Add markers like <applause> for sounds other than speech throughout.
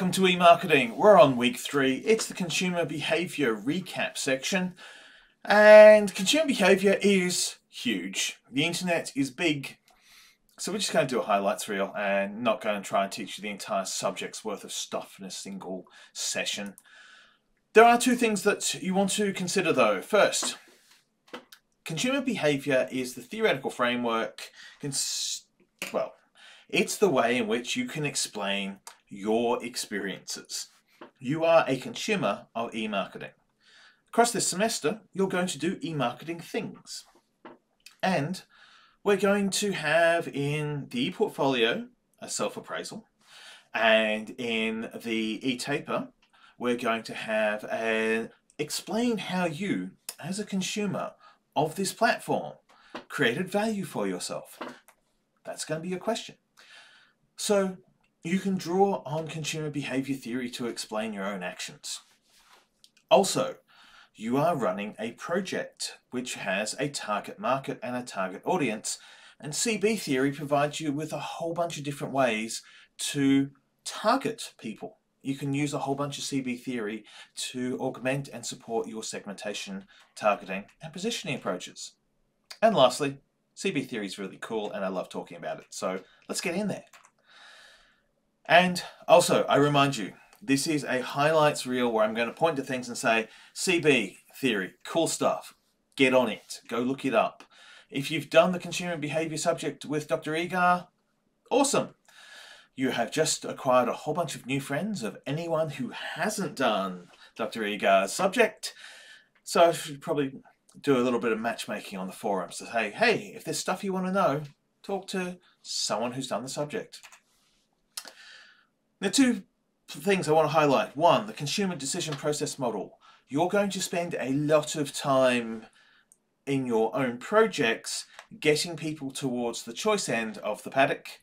welcome to eMarketing. We're on week three. It's the consumer behavior recap section. And consumer behavior is huge. The internet is big. So we're just going to do a highlights reel and not going to try and teach you the entire subject's worth of stuff in a single session. There are two things that you want to consider though. First, consumer behavior is the theoretical framework, well, it's the way in which you can explain your experiences. You are a consumer of e-marketing. Across this semester, you're going to do e-marketing things. And we're going to have in the e-portfolio a self-appraisal. And in the e-taper, we're going to have an explain how you, as a consumer of this platform, created value for yourself. That's going to be your question. So you can draw on consumer behavior theory to explain your own actions. Also, you are running a project which has a target market and a target audience, and CB theory provides you with a whole bunch of different ways to target people. You can use a whole bunch of CB theory to augment and support your segmentation, targeting, and positioning approaches. And lastly, CB theory is really cool and I love talking about it. So let's get in there. And also, I remind you, this is a highlights reel where I'm going to point to things and say, CB theory, cool stuff, get on it, go look it up. If you've done the consumer behavior subject with Dr. Egar, awesome. You have just acquired a whole bunch of new friends of anyone who hasn't done Dr. Egar's subject. So I should probably do a little bit of matchmaking on the forums to say, hey, if there's stuff you want to know, talk to someone who's done the subject. Now, two things I want to highlight. One, the consumer decision process model. You're going to spend a lot of time in your own projects getting people towards the choice end of the paddock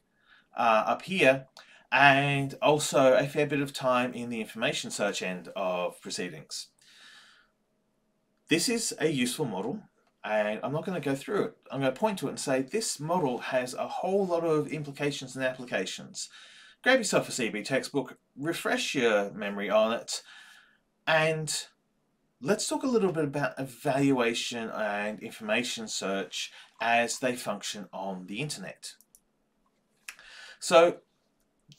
uh, up here and also a fair bit of time in the information search end of proceedings. This is a useful model and I'm not going to go through it. I'm going to point to it and say this model has a whole lot of implications and applications grab yourself a CB textbook, refresh your memory on it, and let's talk a little bit about evaluation and information search as they function on the internet. So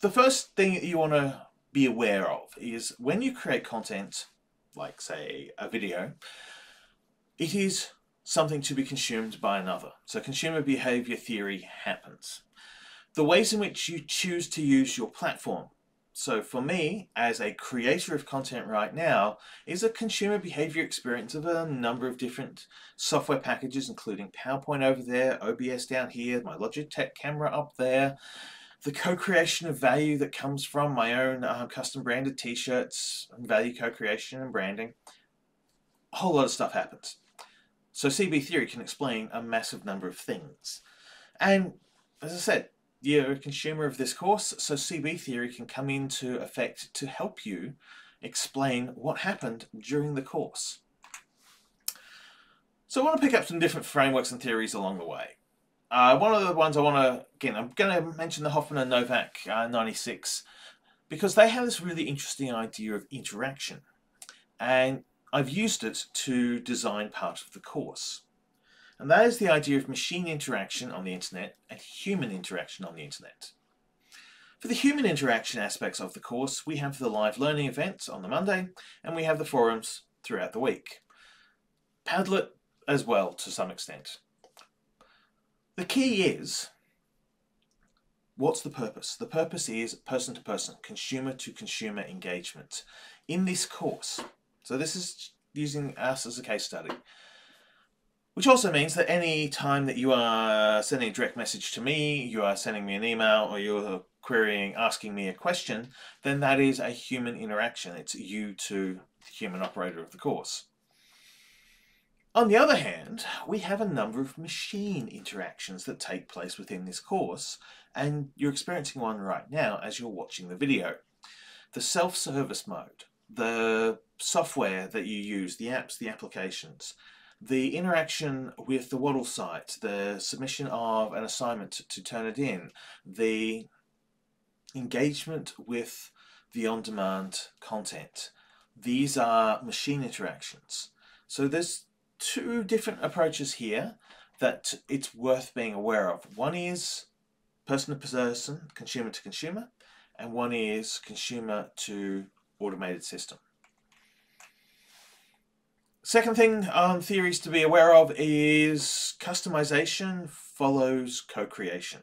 the first thing that you want to be aware of is when you create content, like say a video, it is something to be consumed by another. So consumer behavior theory happens the ways in which you choose to use your platform. So for me, as a creator of content right now, is a consumer behavior experience of a number of different software packages, including PowerPoint over there, OBS down here, my Logitech camera up there, the co-creation of value that comes from my own uh, custom branded t-shirts, and value co-creation and branding. A whole lot of stuff happens. So CB theory can explain a massive number of things. And as I said, you're a consumer of this course, so CB theory can come into effect to help you explain what happened during the course. So I want to pick up some different frameworks and theories along the way. Uh, one of the ones I want to, again, I'm going to mention the Hoffman and Novak uh, 96 because they have this really interesting idea of interaction. And I've used it to design part of the course. And that is the idea of machine interaction on the internet and human interaction on the internet. For the human interaction aspects of the course, we have the live learning events on the Monday, and we have the forums throughout the week. Padlet as well, to some extent. The key is, what's the purpose? The purpose is person-to-person, consumer-to-consumer engagement in this course. So this is using us as a case study. Which also means that any time that you are sending a direct message to me, you are sending me an email, or you're querying, asking me a question, then that is a human interaction. It's you to the human operator of the course. On the other hand, we have a number of machine interactions that take place within this course, and you're experiencing one right now as you're watching the video. The self-service mode, the software that you use, the apps, the applications, the interaction with the Wattle site, the submission of an assignment to turn it in, the engagement with the on-demand content. These are machine interactions. So there's two different approaches here that it's worth being aware of. One is person to person, consumer to consumer, and one is consumer to automated system. Second thing um, theories to be aware of is customization follows co-creation.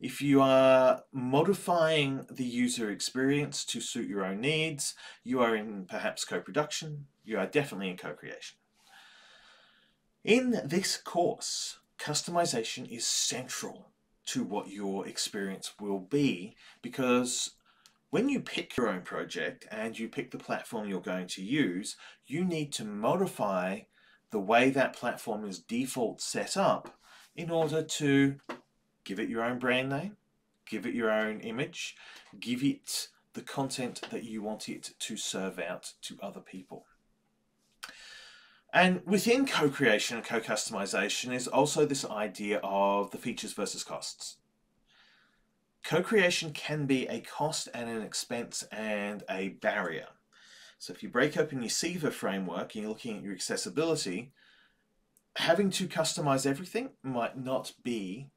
If you are modifying the user experience to suit your own needs, you are in perhaps co-production, you are definitely in co-creation. In this course, customization is central to what your experience will be because when you pick your own project and you pick the platform you're going to use, you need to modify the way that platform is default set up in order to give it your own brand name, give it your own image, give it the content that you want it to serve out to other people. And within co-creation and co-customization is also this idea of the features versus costs. Co-creation can be a cost and an expense and a barrier. So if you break open your SIVA framework and you're looking at your accessibility, having to customize everything might not be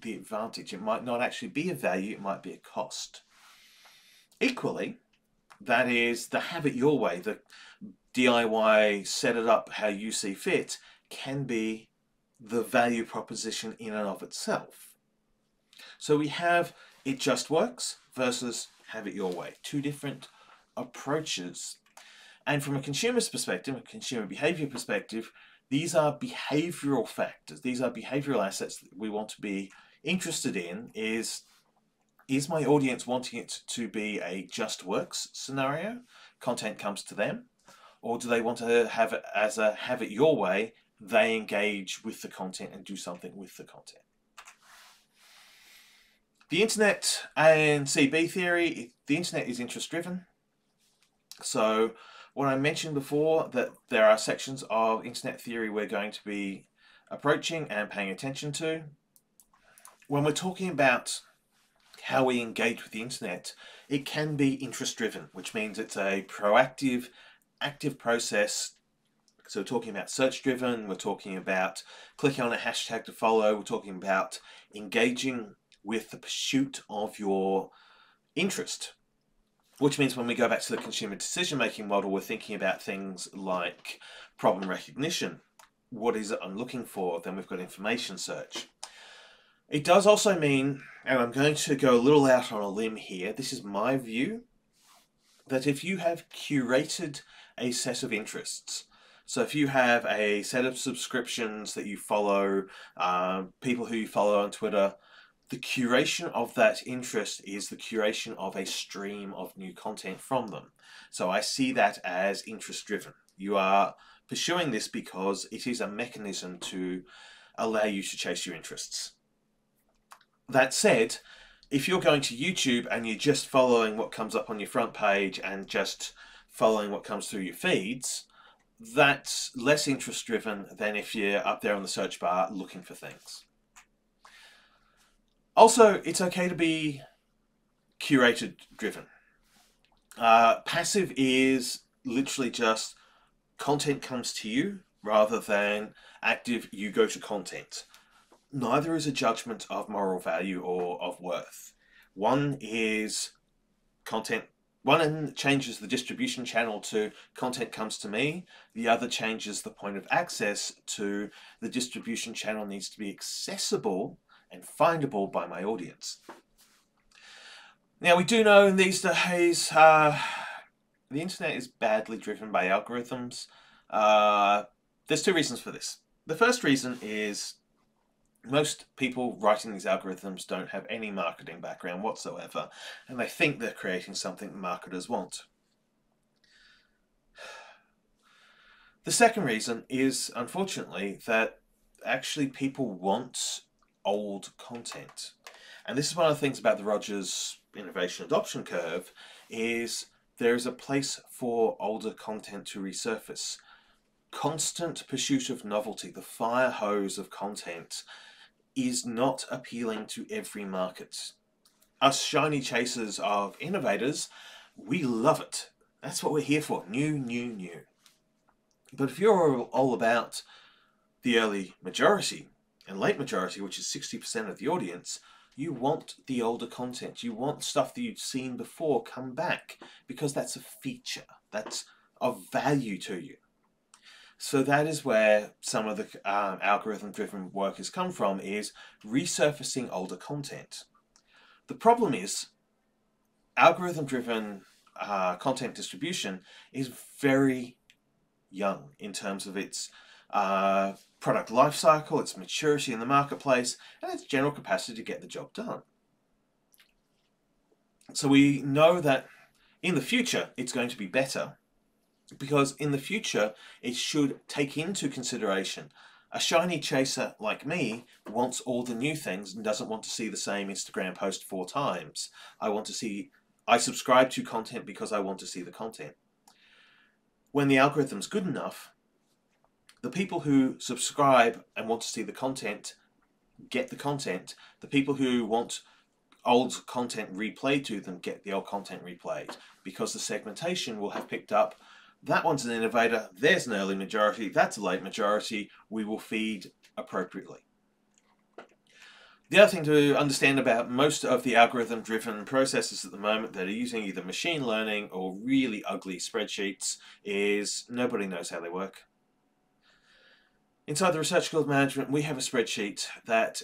the advantage. It might not actually be a value, it might be a cost. Equally, that is the have it your way, the DIY, set it up how you see fit, can be the value proposition in and of itself. So we have it just works versus have it your way. Two different approaches. And from a consumer's perspective, a consumer behavior perspective, these are behavioral factors. These are behavioral assets that we want to be interested in is is my audience wanting it to be a just works scenario? Content comes to them. Or do they want to have it as a have it your way? They engage with the content and do something with the content. The internet and CB theory, the internet is interest driven. So what I mentioned before that there are sections of internet theory we're going to be approaching and paying attention to. When we're talking about how we engage with the internet, it can be interest driven, which means it's a proactive, active process. So we're talking about search driven, we're talking about clicking on a hashtag to follow, we're talking about engaging with the pursuit of your interest. Which means when we go back to the consumer decision making model, we're thinking about things like problem recognition. What is it I'm looking for? Then we've got information search. It does also mean, and I'm going to go a little out on a limb here, this is my view, that if you have curated a set of interests, so if you have a set of subscriptions that you follow, uh, people who you follow on Twitter, the curation of that interest is the curation of a stream of new content from them. So I see that as interest driven. You are pursuing this because it is a mechanism to allow you to chase your interests. That said, if you're going to YouTube and you're just following what comes up on your front page and just following what comes through your feeds, that's less interest driven than if you're up there on the search bar looking for things. Also, it's okay to be curated driven. Uh, passive is literally just content comes to you rather than active you go to content neither is a judgment of moral value or of worth. One is content, one changes the distribution channel to content comes to me, the other changes the point of access to the distribution channel needs to be accessible and findable by my audience. Now we do know in these days uh, the internet is badly driven by algorithms. Uh, there's two reasons for this. The first reason is most people writing these algorithms don't have any marketing background whatsoever, and they think they're creating something marketers want. The second reason is, unfortunately, that actually people want old content. And this is one of the things about the Rogers innovation adoption curve is there is a place for older content to resurface. Constant pursuit of novelty, the fire hose of content is not appealing to every market. Us shiny chasers of innovators We love it. That's what we're here for. New, new, new. But if you're all about the early majority and late majority, which is 60% of the audience, you want the older content. You want stuff that you've seen before come back because that's a feature. That's of value to you. So that is where some of the um, algorithm-driven work has come from, is resurfacing older content. The problem is algorithm-driven uh, content distribution is very young in terms of its uh, product lifecycle, its maturity in the marketplace, and its general capacity to get the job done. So we know that in the future it's going to be better because in the future it should take into consideration a shiny chaser like me wants all the new things and doesn't want to see the same Instagram post four times. I want to see, I subscribe to content because I want to see the content. When the algorithm's good enough, the people who subscribe and want to see the content get the content. The people who want old content replayed to them get the old content replayed because the segmentation will have picked up that one's an innovator, there's an early majority, that's a late majority, we will feed appropriately. The other thing to understand about most of the algorithm-driven processes at the moment that are using either machine learning or really ugly spreadsheets is nobody knows how they work. Inside the Research of Management, we have a spreadsheet that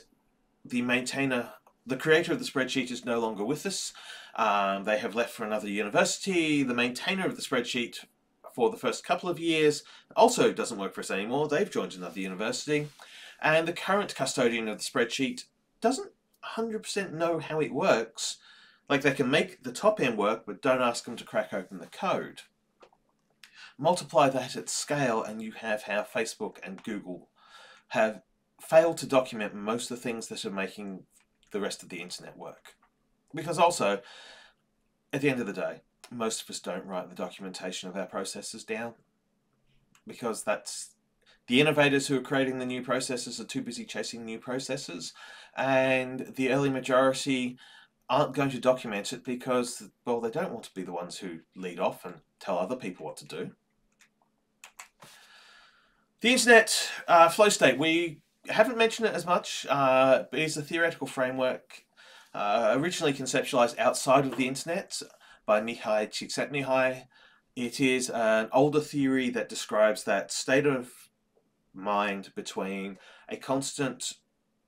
the maintainer, the creator of the spreadsheet is no longer with us. Um, they have left for another university. The maintainer of the spreadsheet for the first couple of years also doesn't work for us anymore. They've joined another university. And the current custodian of the spreadsheet doesn't 100% know how it works. Like they can make the top end work, but don't ask them to crack open the code. Multiply that at scale and you have how Facebook and Google have failed to document most of the things that are making the rest of the internet work. Because also, at the end of the day, most of us don't write the documentation of our processes down because that's the innovators who are creating the new processes are too busy chasing new processes and the early majority aren't going to document it because well they don't want to be the ones who lead off and tell other people what to do. The internet uh, flow state, we haven't mentioned it as much, uh, but it's a theoretical framework uh, originally conceptualized outside of the internet by Mihaly Csikszentmihalyi. It is an older theory that describes that state of mind between a constant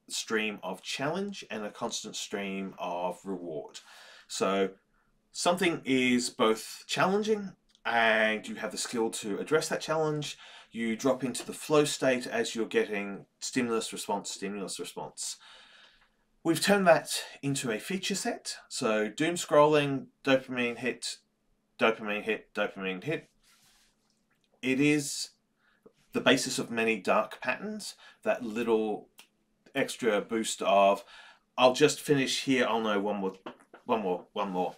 stream of challenge and a constant stream of reward. So something is both challenging and you have the skill to address that challenge. You drop into the flow state as you're getting stimulus response, stimulus response. We've turned that into a feature set. So doom scrolling, dopamine hit, dopamine hit, dopamine hit. It is the basis of many dark patterns, that little extra boost of, I'll just finish here, I'll know one more, one more, one more.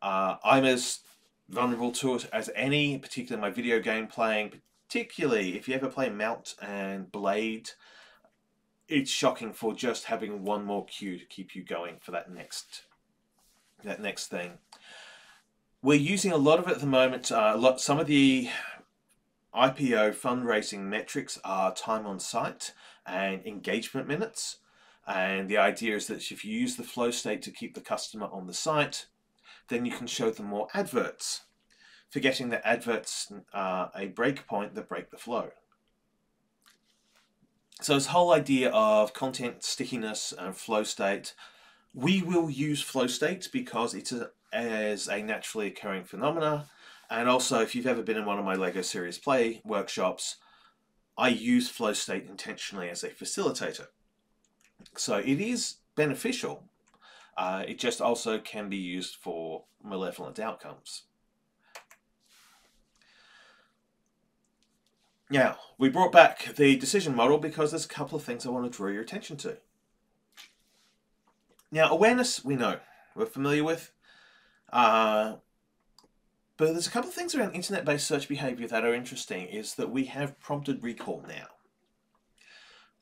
Uh, I'm as vulnerable to it as any, particularly my video game playing, particularly if you ever play Mount and Blade, it's shocking for just having one more cue to keep you going for that next that next thing. We're using a lot of it at the moment. Uh, lot, some of the IPO fundraising metrics are time on site and engagement minutes. And the idea is that if you use the flow state to keep the customer on the site, then you can show them more adverts, forgetting that adverts are a breakpoint that break the flow. So this whole idea of content stickiness and flow state, we will use flow state because it's a, as a naturally occurring phenomena. And also, if you've ever been in one of my LEGO Serious Play workshops, I use flow state intentionally as a facilitator. So it is beneficial. Uh, it just also can be used for malevolent outcomes. Now, we brought back the decision model because there's a couple of things I want to draw your attention to. Now, awareness, we know, we're familiar with. Uh, but there's a couple of things around internet-based search behavior that are interesting is that we have prompted recall now.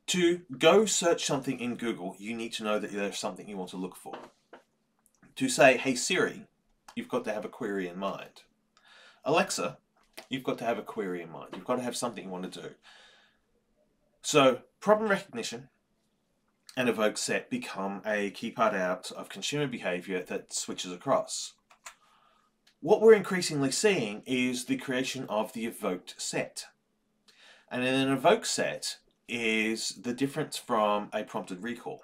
To go search something in Google, you need to know that there's something you want to look for. To say, hey Siri, you've got to have a query in mind. Alexa, you've got to have a query in mind. You've got to have something you want to do. So problem recognition and evoke set become a key part out of consumer behavior that switches across. What we're increasingly seeing is the creation of the evoked set. And an evoked set is the difference from a prompted recall.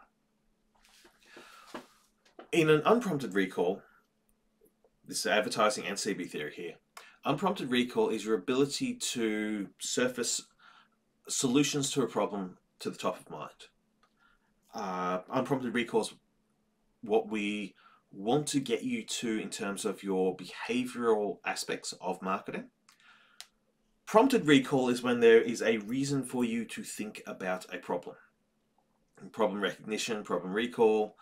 In an unprompted recall, this is advertising and CB theory here, unprompted recall is your ability to surface solutions to a problem to the top of mind. Uh, unprompted recall is what we want to get you to in terms of your behavioral aspects of marketing. Prompted recall is when there is a reason for you to think about a problem. Problem recognition, problem recall.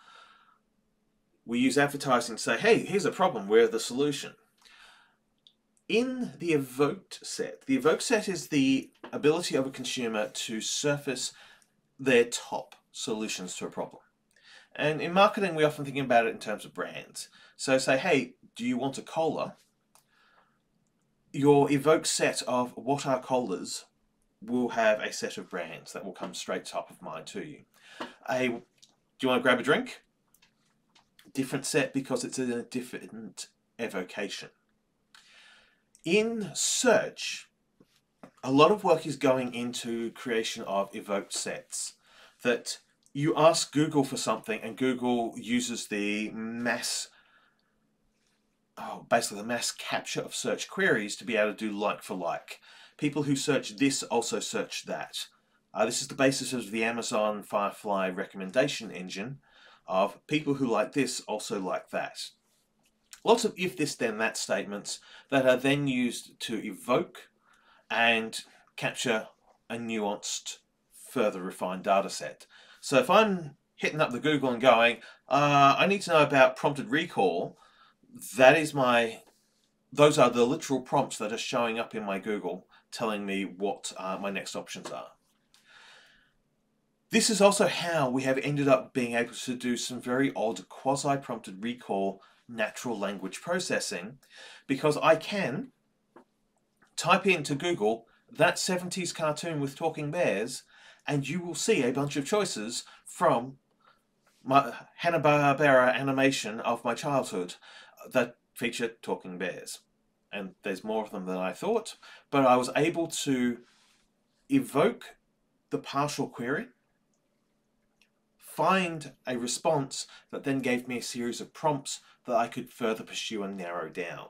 We use advertising to say, hey, here's a problem, we're the solution. In the evoked set, the evoked set is the ability of a consumer to surface their top solutions to a problem. And in marketing, we often think about it in terms of brands. So say, hey, do you want a cola? Your evoked set of what are colas will have a set of brands that will come straight top of mind to you. A, do you want to grab a drink? Different set because it's a different evocation. In search, a lot of work is going into creation of evoked sets that you ask Google for something and Google uses the mass oh, basically the mass capture of search queries to be able to do like for like. People who search this also search that. Uh, this is the basis of the Amazon Firefly recommendation engine of people who like this also like that. Lots of if this then that statements that are then used to evoke and capture a nuanced, further refined data set. So if I'm hitting up the Google and going, uh, I need to know about prompted recall, that is my, those are the literal prompts that are showing up in my Google telling me what uh, my next options are. This is also how we have ended up being able to do some very odd quasi-prompted recall natural language processing because I can type into Google that 70s cartoon with talking bears and you will see a bunch of choices from my Hanna-Barbera animation of my childhood that feature talking bears. And there's more of them than I thought, but I was able to evoke the partial query, find a response that then gave me a series of prompts that I could further pursue and narrow down.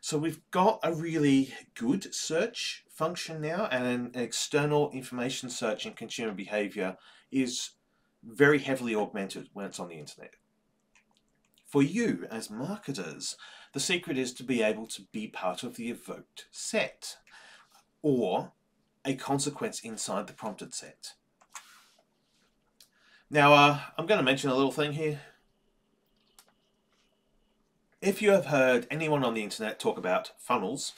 So we've got a really good search function now and an external information search in consumer behavior is very heavily augmented when it's on the internet. For you as marketers, the secret is to be able to be part of the evoked set or a consequence inside the prompted set. Now, uh, I'm going to mention a little thing here if you have heard anyone on the internet talk about funnels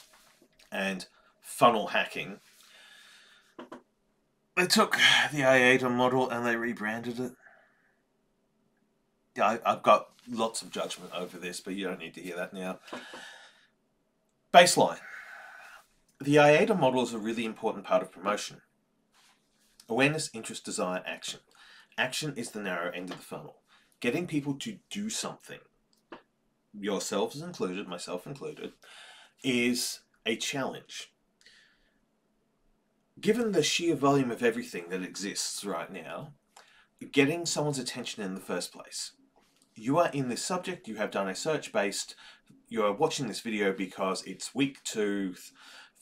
and funnel hacking, they took the AIDA model and they rebranded it. Yeah, I, have got lots of judgment over this, but you don't need to hear that now. Baseline. The AIDA model is a really important part of promotion. Awareness, interest, desire, action. Action is the narrow end of the funnel. Getting people to do something yourselves included, myself included, is a challenge. Given the sheer volume of everything that exists right now, getting someone's attention in the first place. You are in this subject, you have done a search based, you are watching this video because it's week two,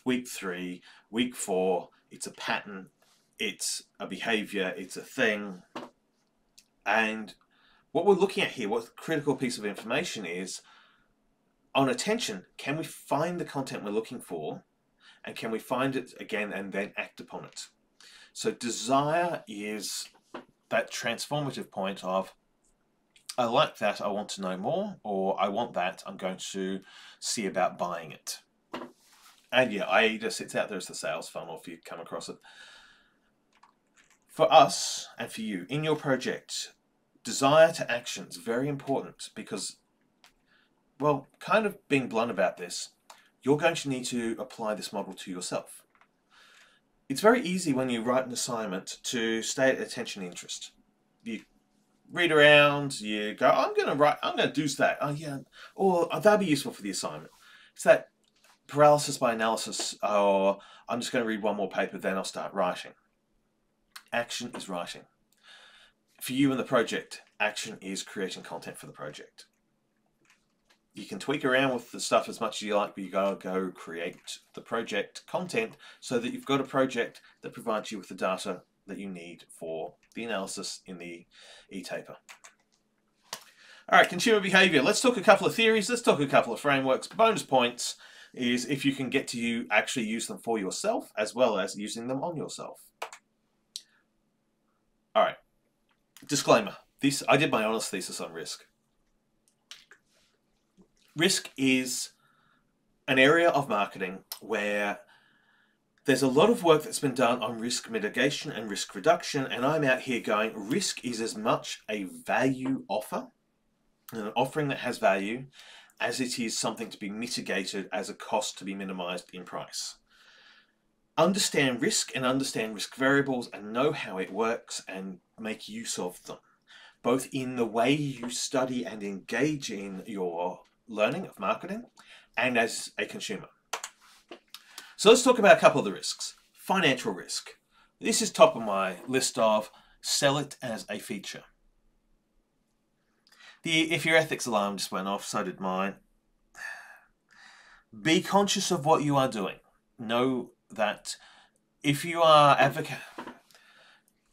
week three, week four, it's a pattern, it's a behavior, it's a thing, and what we're looking at here, what critical piece of information is, on attention, can we find the content we're looking for and can we find it again and then act upon it? So desire is that transformative point of I like that, I want to know more, or I want that, I'm going to see about buying it. And yeah, AIDA sits out there as the sales funnel if you come across it. For us and for you, in your project, desire to action is very important because Well, kind of being blunt about this, you're going to need to apply this model to yourself. It's very easy when you write an assignment to stay at attention interest. You read around, you go, I'm going to write, I'm going to do that. Oh, yeah. Or oh, that'd be useful for the assignment. It's that paralysis by analysis, or I'm just going to read one more paper, then I'll start writing. Action is writing. For you in the project, action is creating content for the project. You can tweak around with the stuff as much as you like, but you gotta go create the project content so that you've got a project that provides you with the data that you need for the analysis in the e-taper. All right, consumer behavior. Let's talk a couple of theories. Let's talk a couple of frameworks. Bonus points is if you can get to you actually use them for yourself as well as using them on yourself. All right, disclaimer. This I did my honest thesis on risk. Risk is an area of marketing where there's a lot of work that's been done on risk mitigation and risk reduction, and I'm out here going, risk is as much a value offer, an offering that has value, as it is something to be mitigated as a cost to be minimized in price. Understand risk and understand risk variables and know how it works and make use of them, both in the way you study and engage in your learning of marketing and as a consumer. So let's talk about a couple of the risks. Financial risk. This is top of my list of sell it as a feature. The if your ethics alarm just went off, so did mine. Be conscious of what you are doing. Know that if you are advocate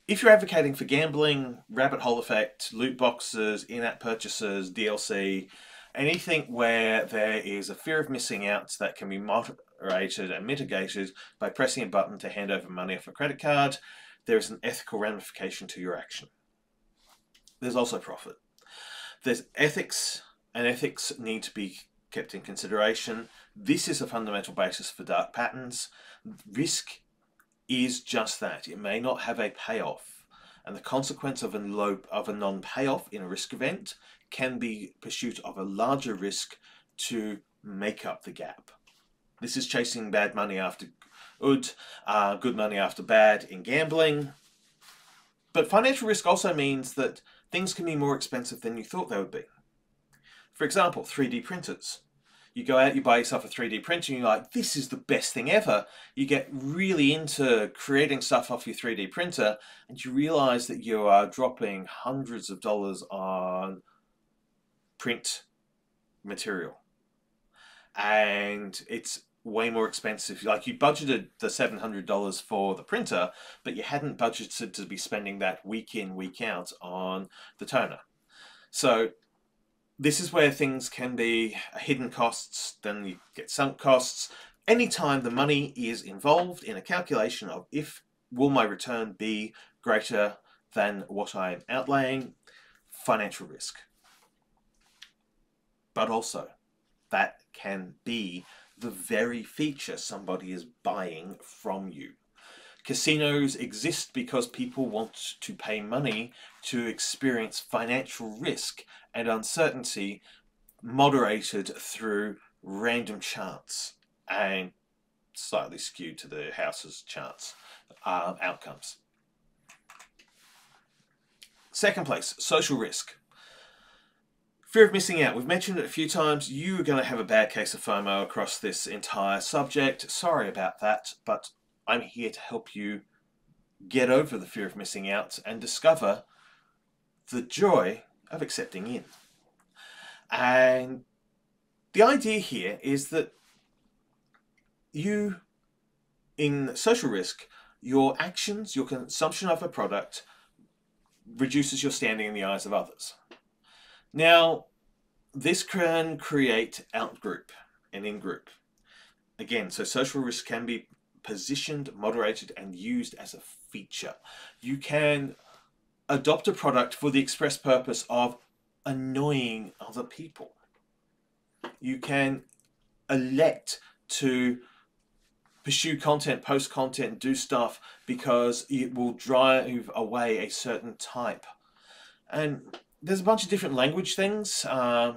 if you're advocating for gambling, rabbit hole effect, loot boxes, in-app purchases, DLC, anything where there is a fear of missing out that can be moderated and mitigated by pressing a button to hand over money off a credit card, there is an ethical ramification to your action. There's also profit. There's ethics, and ethics need to be kept in consideration. This is a fundamental basis for dark patterns. Risk is just that. It may not have a payoff. And the consequence of a, low, of a non-payoff in a risk event can be pursuit of a larger risk to make up the gap. This is chasing bad money after good, uh, good money after bad in gambling. But financial risk also means that things can be more expensive than you thought they would be. For example, 3D printers. You go out, you buy yourself a 3D printer, and you're like, this is the best thing ever. You get really into creating stuff off your 3D printer, and you realize that you are dropping hundreds of dollars on print material. And it's way more expensive. Like you budgeted the $700 for the printer, but you hadn't budgeted to be spending that week in, week out on the toner. So this is where things can be hidden costs, then you get sunk costs. Anytime the money is involved in a calculation of if will my return be greater than what I'm outlaying, financial risk but also that can be the very feature somebody is buying from you. Casinos exist because people want to pay money to experience financial risk and uncertainty moderated through random charts and slightly skewed to the house's charts uh, outcomes. Second place, social risk. Fear of missing out. We've mentioned it a few times. You are going to have a bad case of FOMO across this entire subject. Sorry about that, but I'm here to help you get over the fear of missing out and discover the joy of accepting in. And the idea here is that you, in social risk, your actions, your consumption of a product reduces your standing in the eyes of others. Now, this can create out-group and in-group. Again, so social risk can be positioned, moderated, and used as a feature. You can adopt a product for the express purpose of annoying other people. You can elect to pursue content, post content, do stuff because it will drive away a certain type. And there's a bunch of different language things. Uh,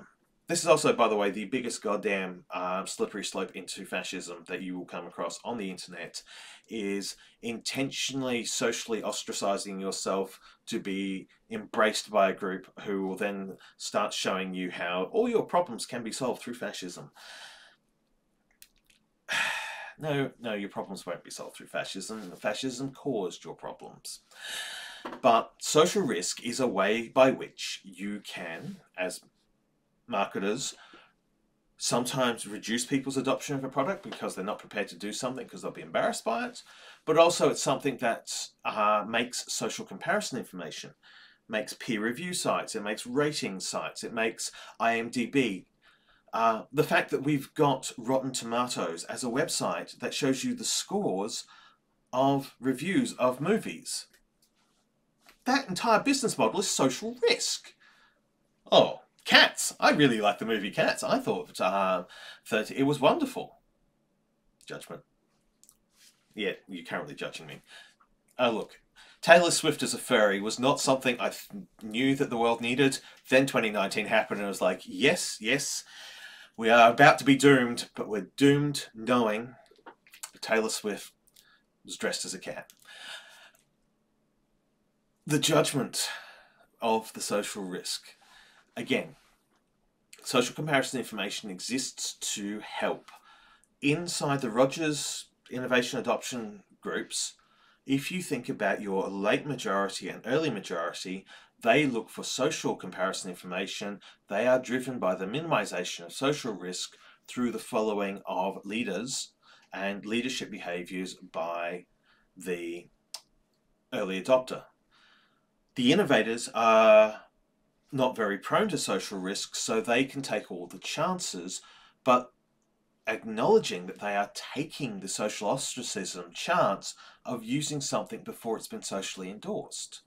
this is also, by the way, the biggest goddamn uh, slippery slope into fascism that you will come across on the internet is intentionally socially ostracizing yourself to be embraced by a group who will then start showing you how all your problems can be solved through fascism. <sighs> No, no, your problems won't be solved through fascism. Fascism caused your problems. But social risk is a way by which you can, as marketers, sometimes reduce people's adoption of a product because they're not prepared to do something because they'll be embarrassed by it. But also it's something that uh, makes social comparison information, makes peer review sites, it makes rating sites, it makes IMDb, uh, the fact that we've got Rotten Tomatoes as a website that shows you the scores of reviews of movies. That entire business model is social risk. Oh, Cats. I really like the movie Cats. I thought uh, that it was wonderful. Judgment. Yeah, you're currently judging me. Oh, look. Taylor Swift as a furry was not something I knew that the world needed. Then 2019 happened and I was like, yes, yes, we are about to be doomed, but we're doomed knowing Taylor Swift was dressed as a cat. The judgment of the social risk. Again, social comparison information exists to help. Inside the Rogers Innovation Adoption groups, if you think about your late majority and early majority, they look for social comparison information. They are driven by the minimization of social risk through the following of leaders and leadership behaviors by the early adopter. The innovators are not very prone to social risk, so they can take all the chances, but acknowledging that they are taking the social ostracism chance of using something before it's been socially endorsed.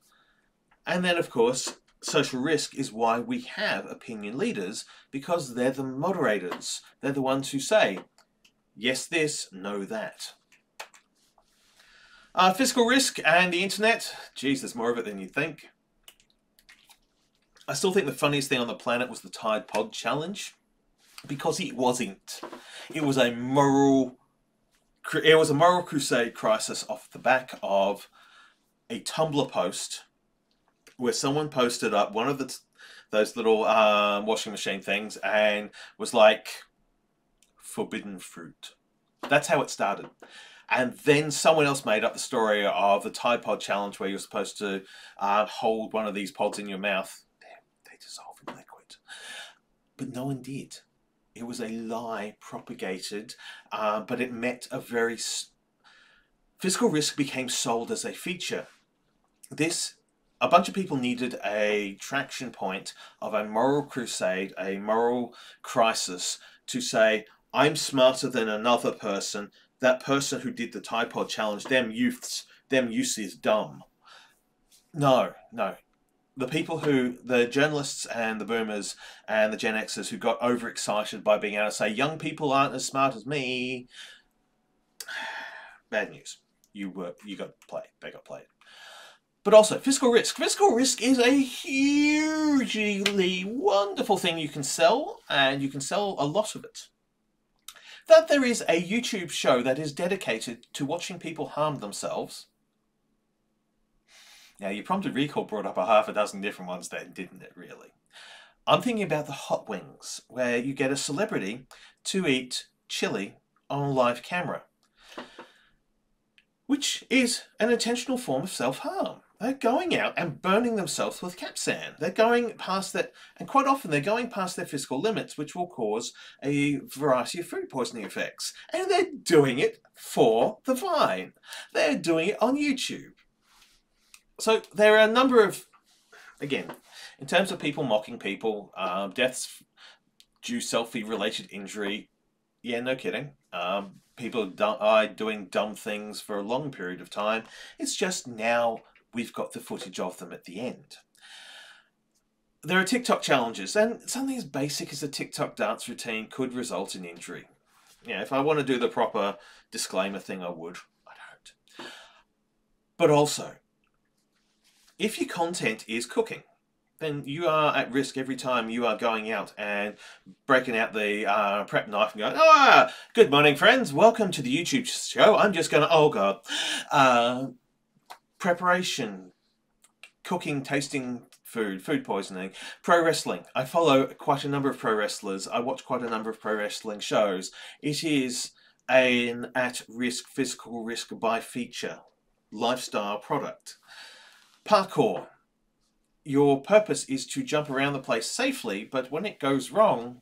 And then, of course, social risk is why we have opinion leaders because they're the moderators. They're the ones who say, yes, this, no, that. Uh, physical risk and the internet. Geez, there's more of it than you think. I still think the funniest thing on the planet was the Tide Pod challenge because it wasn't. It was a moral. It was a moral crusade crisis off the back of a Tumblr post where someone posted up one of the those little um, washing machine things and was like forbidden fruit. That's how it started. And then someone else made up the story of the Tide Pod challenge where you're supposed to uh, hold one of these pods in your mouth. In liquid. But no did. It was a lie propagated, uh, but it met a very... Physical risk became sold as a feature. This a bunch of people needed a traction point of a moral crusade, a moral crisis to say, I'm smarter than another person. That person who did the Tide Pod challenge, them youths, them youths is dumb. No, no. The people who, the journalists and the boomers and the Gen Xers who got overexcited by being able to say, young people aren't as smart as me. <sighs> Bad news. You were, you got played. They got played. But also, physical risk. Physical risk is a hugely wonderful thing you can sell, and you can sell a lot of it. That there is a YouTube show that is dedicated to watching people harm themselves. Now, your prompted recall brought up a half a dozen different ones then, didn't it, really? I'm thinking about the hot wings, where you get a celebrity to eat chili on live camera, which is an intentional form of self-harm. They're going out and burning themselves with capsaicin. They're going past that, and quite often they're going past their physical limits, which will cause a variety of food poisoning effects. And they're doing it for the Vine. They're doing it on YouTube. So there are a number of, again, in terms of people mocking people, um, deaths due selfie-related injury, yeah, no kidding. Um, people are doing dumb things for a long period of time. It's just now we've got the footage of them at the end. There are TikTok challenges, and something as basic as a TikTok dance routine could result in injury. Yeah, if I want to do the proper disclaimer thing, I would. I don't. But also, if your content is cooking, then you are at risk every time you are going out and breaking out the uh, prep knife and going, ah, good morning, friends. Welcome to the YouTube show. I'm just going to, oh God, uh, preparation, cooking, tasting food, food poisoning, pro wrestling. I follow quite a number of pro wrestlers. I watch quite a number of pro wrestling shows. It is an at-risk physical risk by feature lifestyle product. Parkour your purpose is to jump around the place safely, but when it goes wrong,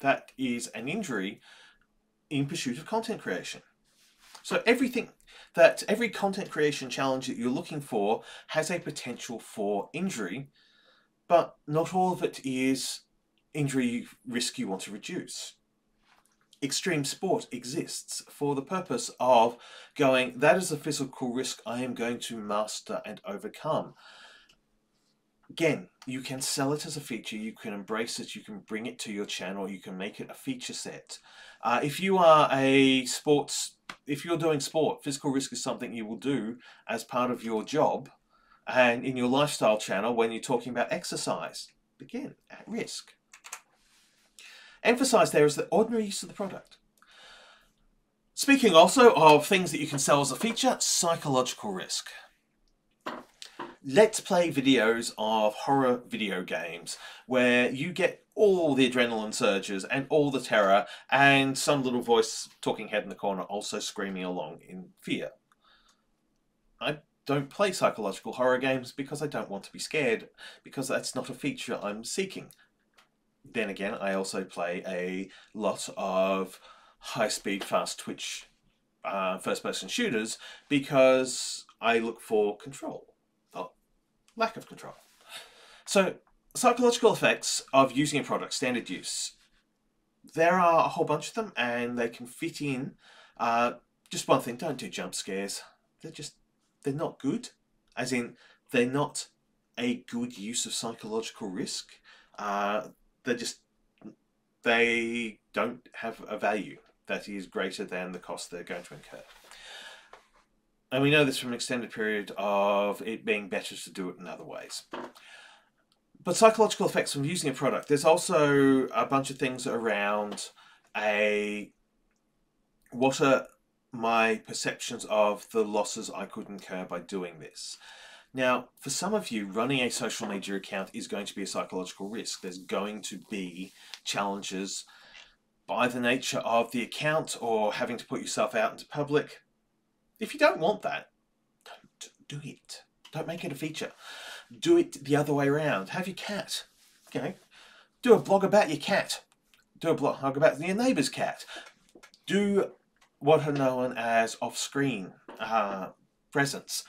that is an injury in pursuit of content creation. So everything that every content creation challenge that you're looking for has a potential for injury, but not all of it is injury risk you want to reduce. Extreme sport exists for the purpose of going, that is a physical risk I am going to master and overcome. Again, you can sell it as a feature, you can embrace it, you can bring it to your channel, you can make it a feature set. Uh, if you are a sports, if you're doing sport, physical risk is something you will do as part of your job and in your lifestyle channel when you're talking about exercise. Again, at risk. Emphasize there is the ordinary use of the product. Speaking also of things that you can sell as a feature, psychological risk let's play videos of horror video games where you get all the adrenaline surges and all the terror and some little voice talking head in the corner also screaming along in fear. I don't play psychological horror games because I don't want to be scared because that's not a feature I'm seeking. Then again, I also play a lot of high-speed, fast twitch uh, first-person shooters because I look for control lack of control. So psychological effects of using a product, standard use. There are a whole bunch of them and they can fit in. Uh, just one thing, don't do jump scares. They're just, they're not good. As in, they're not a good use of psychological risk. Uh, they're just, they don't have a value that is greater than the cost they're going to incur. And we know this from an extended period of it being better to do it in other ways. But psychological effects from using a product. There's also a bunch of things around a what are my perceptions of the losses I could incur by doing this. Now, for some of you, running a social media account is going to be a psychological risk. There's going to be challenges by the nature of the account or having to put yourself out into public if you don't want that, don't do it. Don't make it a feature. Do it the other way around. Have your cat, okay? Do a blog about your cat. Do a blog about your neighbour's cat. Do what are known as off-screen uh, presence.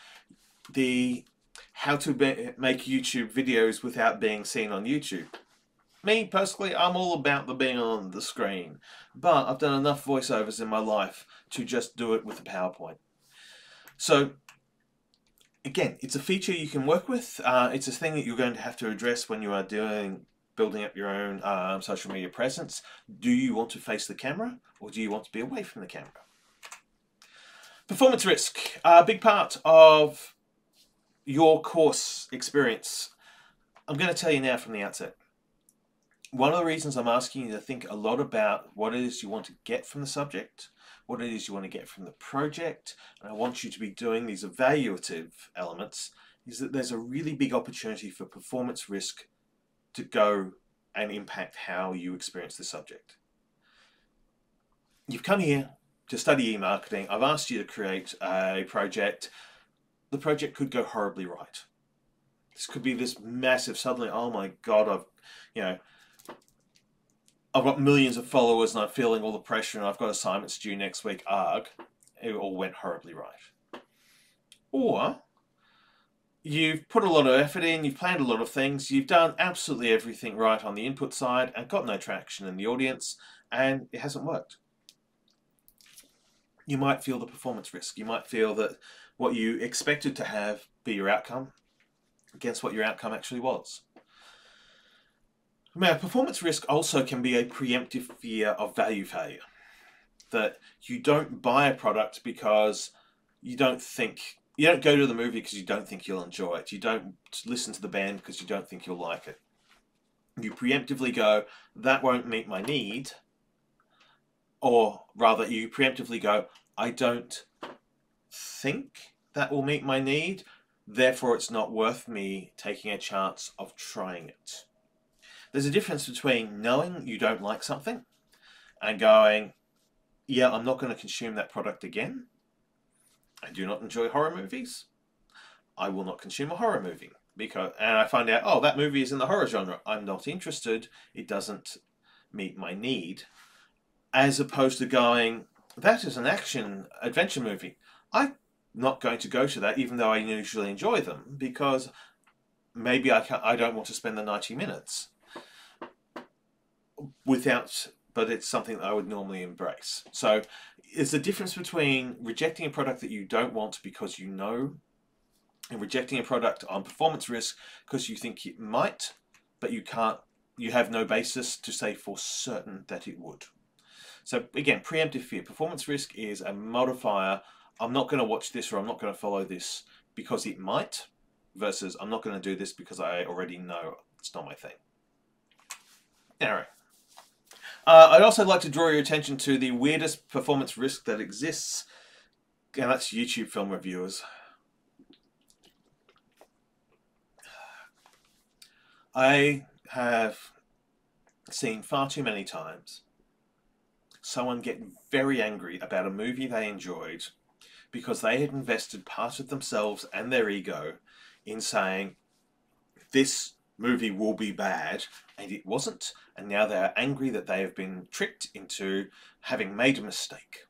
The how to make YouTube videos without being seen on YouTube. Me, personally, I'm all about the being on the screen. But I've done enough voiceovers in my life to just do it with a PowerPoint. So again, it's a feature you can work with. Uh, it's a thing that you're going to have to address when you are doing building up your own um, social media presence. Do you want to face the camera or do you want to be away from the camera? Performance risk, a big part of your course experience. I'm going to tell you now from the outset. One of the reasons I'm asking you to think a lot about what it is you want to get from the subject what it is you want to get from the project, and I want you to be doing these evaluative elements, is that there's a really big opportunity for performance risk to go and impact how you experience the subject. You've come here to study e-marketing. I've asked you to create a project. The project could go horribly right. This could be this massive, suddenly, oh my God, I've, you know, I've got millions of followers and I'm feeling all the pressure and I've got assignments due next week, arg, it all went horribly right. Or you've put a lot of effort in, you've planned a lot of things, you've done absolutely everything right on the input side and got no traction in the audience and it hasn't worked. You might feel the performance risk. You might feel that what you expected to have be your outcome against what your outcome actually was. Now, performance risk also can be a preemptive fear of value failure. That you don't buy a product because you don't think you don't go to the movie because you don't think you'll enjoy it. You don't listen to the band because you don't think you'll like it. You preemptively go, that won't meet my need. Or rather, you preemptively go, I don't think that will meet my need. Therefore, it's not worth me taking a chance of trying it. There's a difference between knowing you don't like something and going, yeah, I'm not going to consume that product again. I do not enjoy horror movies. I will not consume a horror movie because and I find out, oh, that movie is in the horror genre. I'm not interested. It doesn't meet my need. As opposed to going, that is an action adventure movie. I'm not going to go to that, even though I usually enjoy them, because maybe I can I don't want to spend the 90 minutes without but it's something that I would normally embrace. So it's a difference between rejecting a product that you don't want because you know and rejecting a product on performance risk because you think it might, but you can't, you have no basis to say for certain that it would. So again, preemptive fear. Performance risk is a modifier. I'm not going to watch this or I'm not going to follow this because it might versus I'm not going to do this because I already know it's not my thing. Alright. Uh, I'd also like to draw your attention to the weirdest performance risk that exists, and that's YouTube film reviewers. I have seen far too many times someone get very angry about a movie they enjoyed because they had invested part of themselves and their ego in saying this movie will be bad, and it wasn't, and now they are angry that they have been tricked into having made a mistake.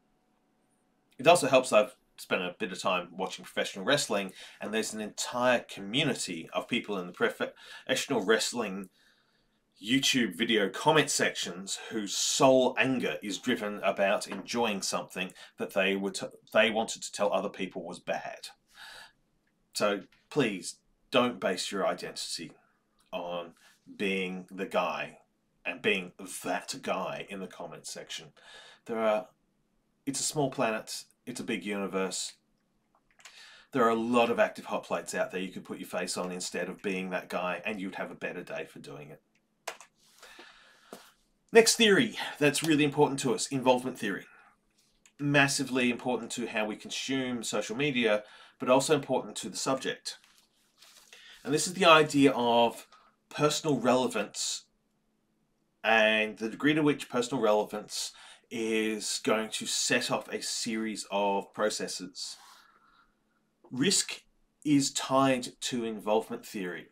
It also helps I've spent a bit of time watching professional wrestling, and there's an entire community of people in the professional wrestling YouTube video comment sections whose sole anger is driven about enjoying something that they would they wanted to tell other people was bad. So please don't base your identity on being the guy and being that guy in the comment section. There are, it's a small planet, it's a big universe. There are a lot of active hot plates out there you could put your face on instead of being that guy, and you'd have a better day for doing it. Next theory that's really important to us involvement theory. Massively important to how we consume social media, but also important to the subject. And this is the idea of personal relevance and the degree to which personal relevance is going to set off a series of processes. Risk is tied to involvement theory.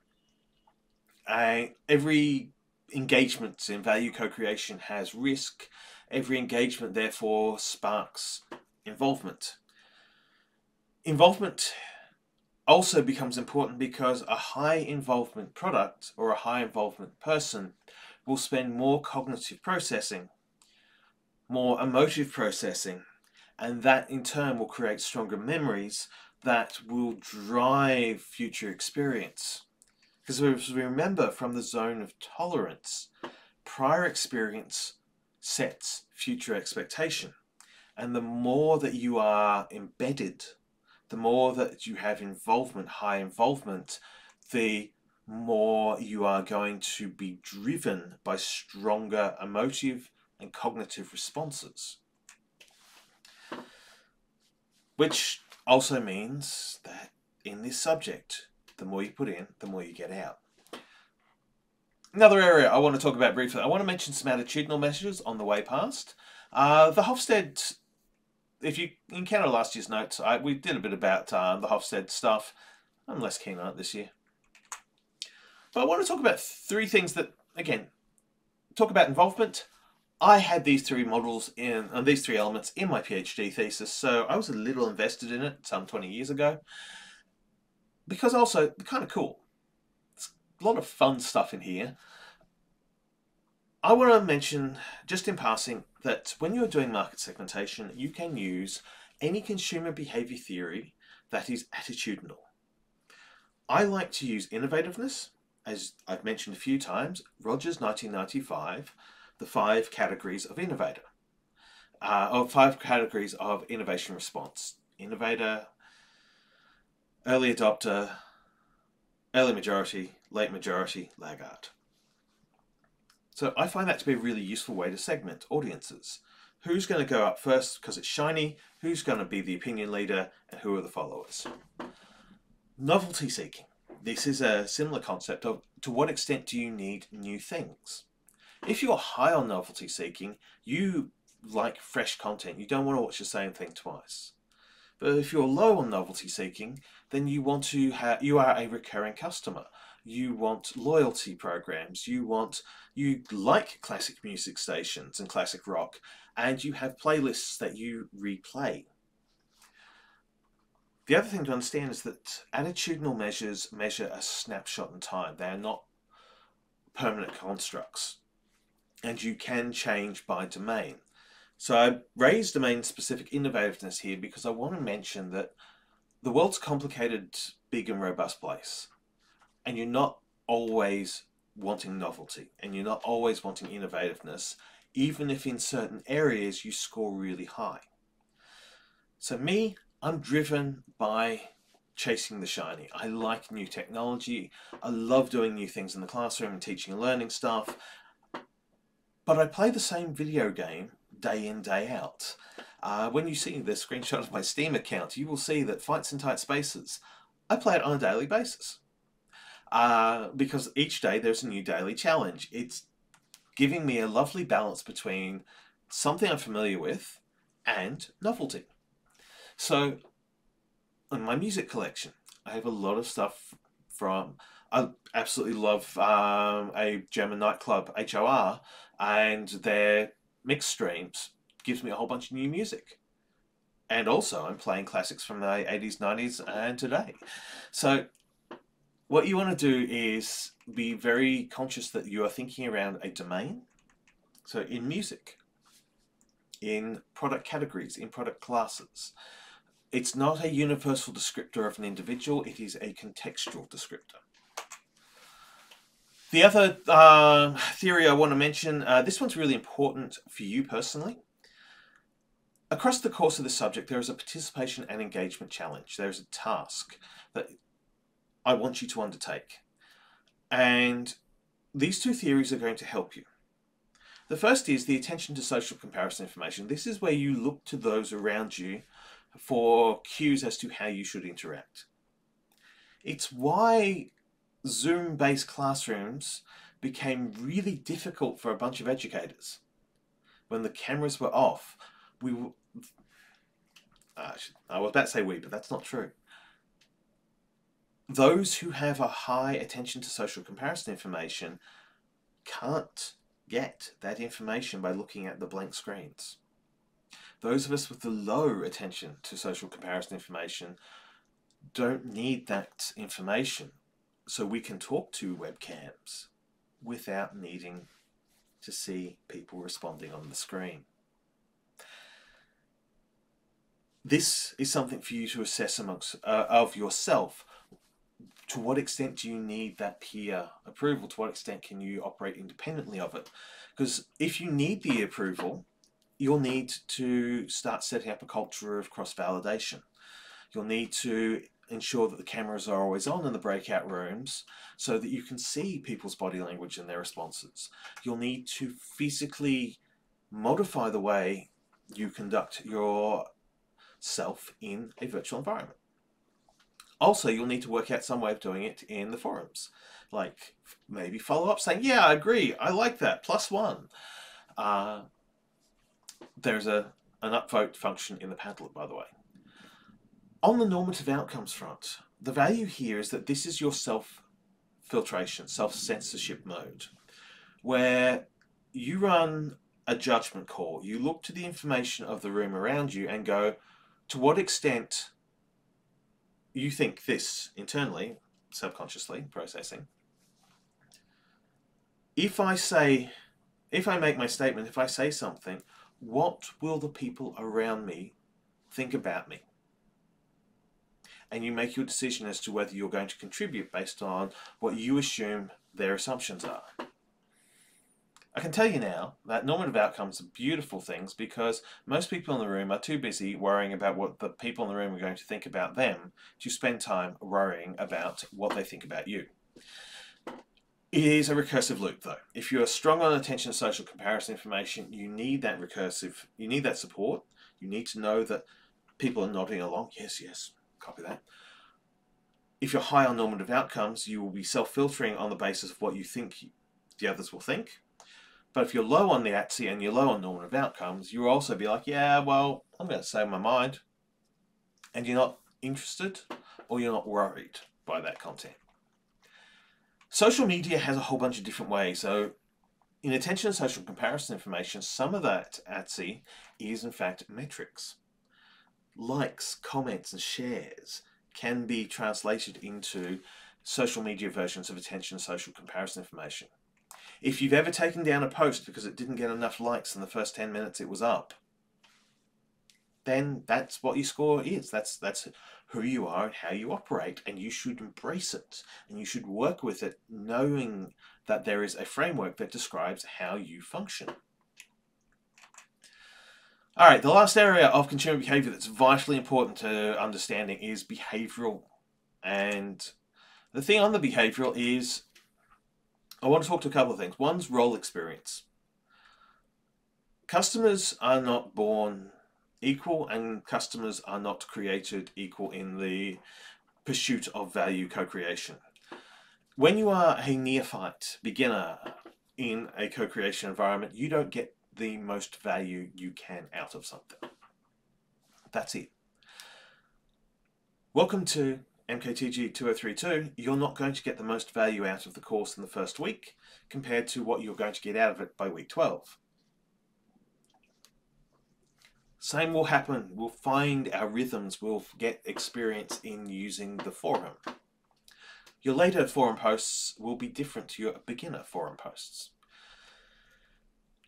Uh, every engagement in value co-creation has risk. Every engagement therefore sparks involvement. Involvement also becomes important because a high involvement product or a high involvement person will spend more cognitive processing, more emotive processing, and that in turn will create stronger memories that will drive future experience. Because as we remember from the zone of tolerance, prior experience sets future expectation. And the more that you are embedded the more that you have involvement, high involvement, the more you are going to be driven by stronger emotive and cognitive responses. Which also means that in this subject, the more you put in, the more you get out. Another area I want to talk about briefly, I want to mention some attitudinal measures on the way past. Uh, the Hofstede if you encounter last year's notes, I, we did a bit about uh, the Hofstede stuff. I'm less keen on it this year. But I want to talk about three things that, again, talk about involvement. I had these three models in, and these three elements in my PhD thesis, so I was a little invested in it some 20 years ago. Because also, kind of cool. It's a lot of fun stuff in here. I want to mention, just in passing, that when you're doing market segmentation, you can use any consumer behavior theory that is attitudinal. I like to use innovativeness, as I've mentioned a few times, Rogers 1995, the five categories of innovator, uh, or five categories of innovation response. Innovator, early adopter, early majority, late majority, laggard. So I find that to be a really useful way to segment audiences. Who's going to go up first because it's shiny, who's going to be the opinion leader, and who are the followers. Novelty seeking. This is a similar concept of to what extent do you need new things? If you're high on novelty seeking, you like fresh content. You don't want to watch the same thing twice. But if you're low on novelty seeking, then you want to have you are a recurring customer. You want loyalty programs. You want you like classic music stations and classic rock, and you have playlists that you replay. The other thing to understand is that attitudinal measures measure a snapshot in time. They are not permanent constructs. And you can change by domain. So I raised domain specific innovativeness here because I want to mention that the world's complicated, big and robust place. And you're not always wanting novelty and you're not always wanting innovativeness, even if in certain areas you score really high. So me, I'm driven by chasing the shiny. I like new technology. I love doing new things in the classroom and teaching and learning stuff. But I play the same video game day in, day out. Uh, when you see the screenshot of my Steam account, you will see that Fights in Tight Spaces, I play it on a daily basis. Uh, because each day there's a new daily challenge. It's giving me a lovely balance between something I'm familiar with and novelty. So, in my music collection, I have a lot of stuff from. I absolutely love um, a German nightclub, HOR, and their mix streams gives me a whole bunch of new music. And also, I'm playing classics from the 80s, 90s, and today. So, what you want to do is be very conscious that you are thinking around a domain. So, in music, in product categories, in product classes, it's not a universal descriptor of an individual, it is a contextual descriptor. The other uh, theory I want to mention, uh, this one's really important for you personally. Across the course of the subject, there is a participation and engagement challenge. There is a task that I want you to undertake. And these two theories are going to help you. The first is the attention to social comparison information. This is where you look to those around you for cues as to how you should interact. It's why Zoom-based classrooms became really difficult for a bunch of educators. When the cameras were off, we uh, I was about to say we, but that's not true. Those who have a high attention to social comparison information can't get that information by looking at the blank screens. Those of us with the low attention to social comparison information don't need that information so we can talk to webcams without needing to see people responding on the screen. This is something for you to assess amongst uh, of yourself. To what extent do you need that peer approval? To what extent can you operate independently of it? Because if you need the approval, you'll need to start setting up a culture of cross-validation. You'll need to ensure that the cameras are always on in the breakout rooms so that you can see people's body language and their responses. You'll need to physically modify the way you conduct your self in a virtual environment. Also, you'll need to work out some way of doing it in the forums. Like maybe follow up saying, yeah, I agree, I like that, plus one. Uh, there's a an upvote function in the Padlet, by the way. On the normative outcomes front, the value here is that this is your self-filtration, self-censorship mode, where you run a judgment call. You look to the information of the room around you and go, to what extent you think this internally, subconsciously processing, if I say, if I make my statement, if I say something, what will the people around me think about me? And you make your decision as to whether you're going to contribute based on what you assume their assumptions are. I can tell you now that normative outcomes are beautiful things because most people in the room are too busy worrying about what the people in the room are going to think about them to spend time worrying about what they think about you. It is a recursive loop though. If you are strong on attention social comparison information, you need that recursive, you need that support. You need to know that people are nodding along. Yes, yes, copy that. If you're high on normative outcomes, you will be self-filtering on the basis of what you think the others will think. But if you're low on the ATSI and you're low on normative outcomes, you'll also be like, yeah, well, I'm going to say my mind. And you're not interested or you're not worried by that content. Social media has a whole bunch of different ways. So in attention and social comparison information, some of that ATSI is in fact metrics. Likes, comments and shares can be translated into social media versions of attention social comparison information. If you've ever taken down a post because it didn't get enough likes in the first 10 minutes it was up, then that's what your score is. That's that's who you are and how you operate, and you should embrace it and you should work with it, knowing that there is a framework that describes how you function. All right, the last area of consumer behavior that's vitally important to understanding is behavioral. And the thing on the behavioral is I want to talk to a couple of things. One's role experience. Customers are not born equal and customers are not created equal in the pursuit of value co-creation. When you are a neophyte, beginner in a co-creation environment, you don't get the most value you can out of something. That's it. Welcome to MKTG 2032. You're not going to get the most value out of the course in the first week compared to what you're going to get out of it by week 12. Same will happen. We'll find our rhythms. We'll get experience in using the forum. Your later forum posts will be different to your beginner forum posts.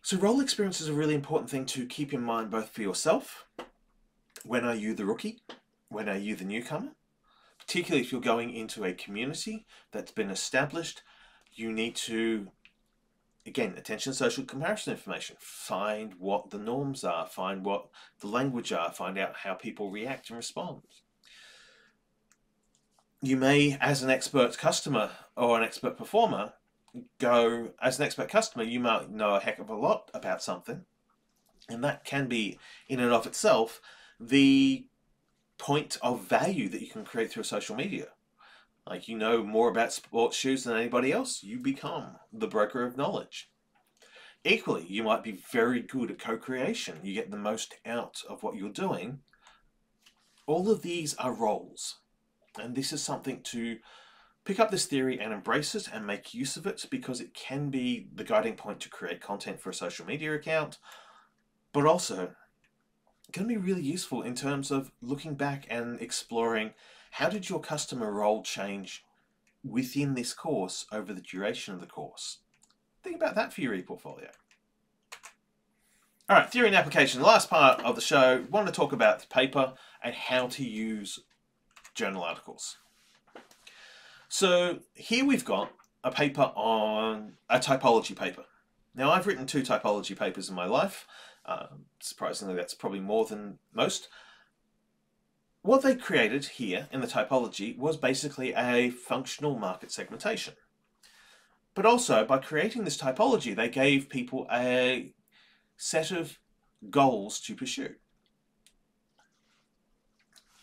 So role experience is a really important thing to keep in mind both for yourself, when are you the rookie, when are you the newcomer, particularly if you're going into a community that's been established, you need to, again, attention social comparison information, find what the norms are, find what the language are, find out how people react and respond. You may, as an expert customer or an expert performer, go as an expert customer, you might know a heck of a lot about something, and that can be in and of itself the point of value that you can create through social media. Like you know more about sports shoes than anybody else, you become the broker of knowledge. Equally, you might be very good at co-creation. You get the most out of what you're doing. All of these are roles. And this is something to Pick up this theory and embrace it and make use of it because it can be the guiding point to create content for a social media account, but also to be really useful in terms of looking back and exploring how did your customer role change within this course over the duration of the course. Think about that for your e-portfolio. All right, theory and application. The last part of the show, want to talk about the paper and how to use journal articles. So here we've got a paper on a typology paper. Now I've written two typology papers in my life. Uh, surprisingly, that's probably more than most. What they created here in the typology was basically a functional market segmentation. But also, by creating this typology, they gave people a set of goals to pursue.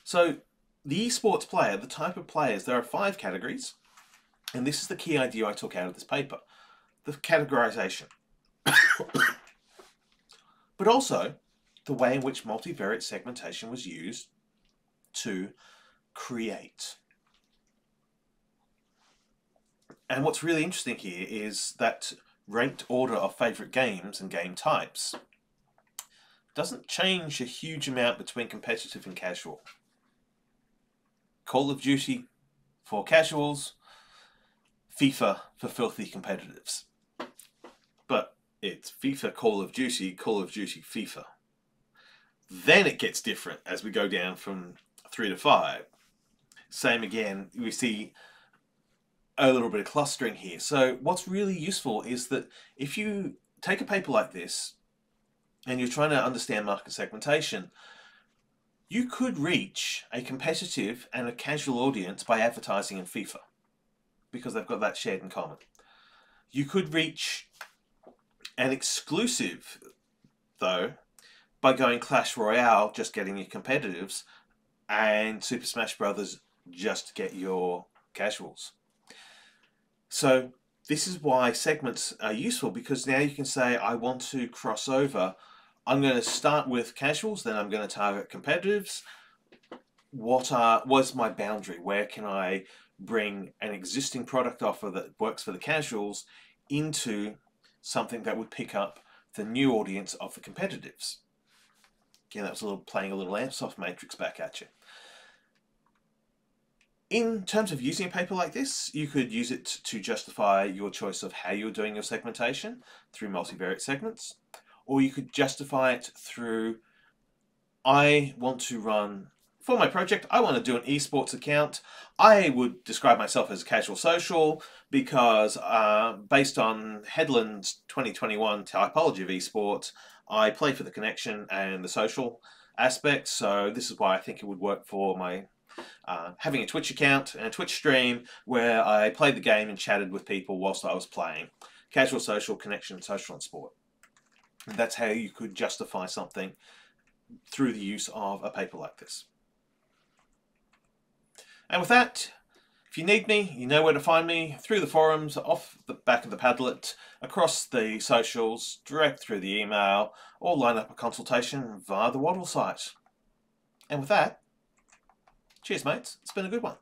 So the esports player, the type of players, there are five categories, and this is the key idea I took out of this paper the categorization. <coughs> but also the way in which multivariate segmentation was used to create. And what's really interesting here is that ranked order of favorite games and game types doesn't change a huge amount between competitive and casual. Call of Duty for casuals, FIFA for filthy competitives. But it's FIFA Call of Duty, Call of Duty FIFA. Then it gets different as we go down from 3 to 5. Same again, we see a little bit of clustering here. So what's really useful is that if you take a paper like this and you're trying to understand market segmentation, you could reach a competitive and a casual audience by advertising in FIFA because they've got that shared in common. You could reach an exclusive, though, by going Clash Royale, just getting your competitives, and Super Smash Brothers just get your casuals. So this is why segments are useful because now you can say I want to cross over. I'm going to start with casuals, then I'm going to target competitives. What are what's my boundary? Where can I bring an existing product offer that works for the casuals into something that would pick up the new audience of the competitives? Again, that was a little playing a little Ansoff matrix back at you. In terms of using a paper like this, you could use it to justify your choice of how you're doing your segmentation through multivariate segments, or you could justify it through, I want to run, for my project, I want to do an esports account. I would describe myself as casual social because uh, based on Hedlund's 2021 typology of esports, I play for the connection and the social aspect, so this is why I think it would work for my uh, having a Twitch account and a Twitch stream where I played the game and chatted with people whilst I was playing. Casual social, connection, social and sport. And that's how you could justify something through the use of a paper like this. And with that, if you need me, you know where to find me through the forums, off the back of the Padlet, across the socials, direct through the email, or line up a consultation via the Wattle site. And with that, Cheers, mates. It's been a good one.